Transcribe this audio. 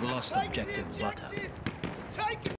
have lost objective butter.